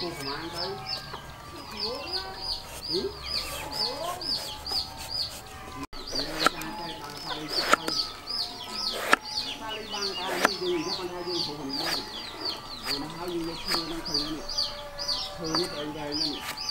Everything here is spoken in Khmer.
បានទៅហីចាំតែបានទៅទៅតែបានតែយើងយកបានហើយយើងព្រោះមិនមកយើងហើយយើងយកឈើនឹងឃើញនេះឈើនេះទៅវែងនេះហើ